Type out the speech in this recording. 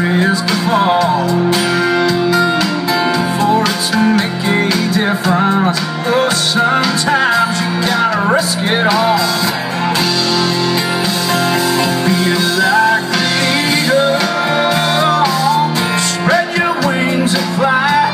trees to fall. For it to make a difference Oh, sometimes you gotta risk it all. Be like an eagle Spread your wings and fly.